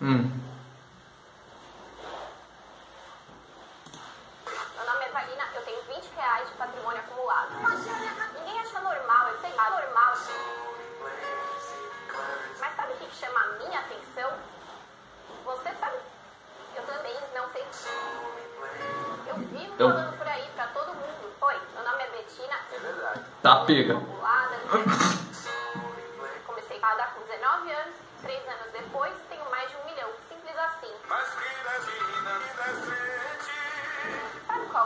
Hum. Meu nome é Valina, eu tenho 20 reais de patrimônio acumulado. Ninguém acha normal, eu sei lá, normal. Mas sabe o que que chama a minha atenção? Você sabe? Eu também não sei. Eu vivo Eu- falando por aí pra todo mundo. Oi, meu nome é Betina. É verdade. Tá pega.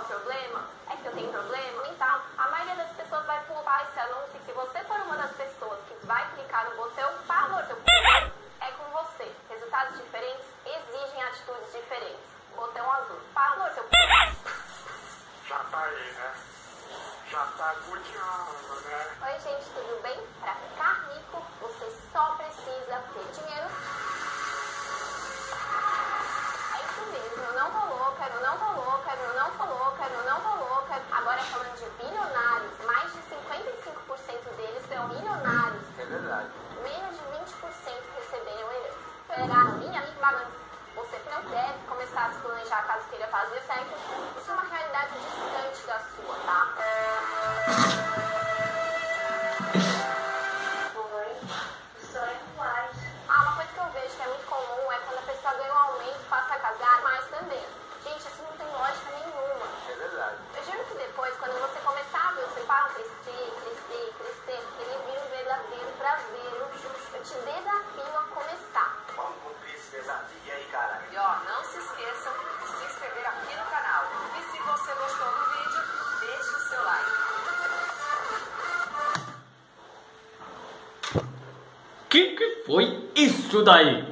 o problema? É que eu tenho problema mental. A maioria das pessoas vai pular esse anúncio se você for uma das pessoas que vai clicar no botão, favor, seu é com você. Resultados diferentes exigem atitudes diferentes. Botão azul. Favor, seu. Já tá aí, né? Já tá curtindo, né? Oi, gente, tudo bem? Pra ficar rico, balança. Você não deve começar a se planejar caso queira fazer certo. Isso é uma realidade distante da sua, tá? Oi, história iguais. Ah, uma coisa que eu vejo que é muito comum é quando a pessoa ganha um aumento, passa a casar mais também. Gente, isso não tem lógica nenhuma. É verdade. Eu juro que depois, quando você começar a ver o seu carro crescer, crescer, crescer, Que que foi isso daí?